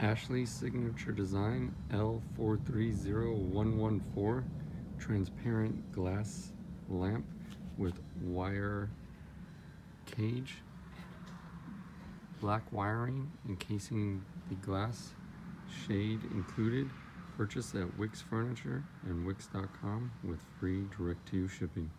Ashley Signature Design L430114 transparent glass lamp with wire cage. Black wiring encasing the glass shade included. Purchase at Wyckes Furniture and Wyckes.com with free direct to you shipping.